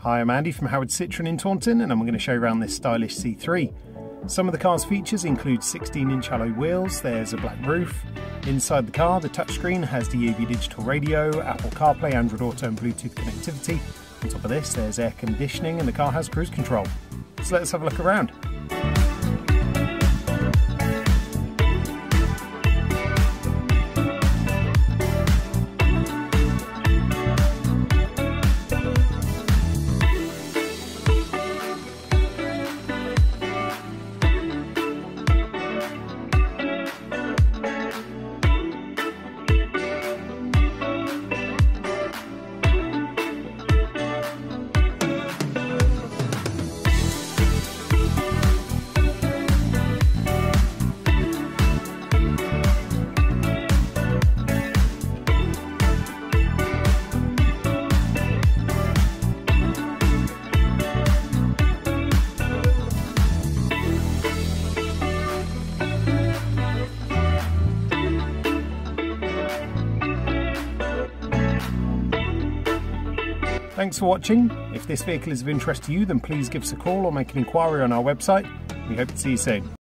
Hi, I'm Andy from Howard Citroen in Taunton and I'm going to show you around this stylish C3. Some of the car's features include 16 inch alloy wheels, there's a black roof. Inside the car, the touchscreen has DAB digital radio, Apple CarPlay, Android Auto and Bluetooth connectivity. On top of this, there's air conditioning and the car has cruise control. So let's have a look around. Thanks for watching. If this vehicle is of interest to you, then please give us a call or make an inquiry on our website. We hope to see you soon.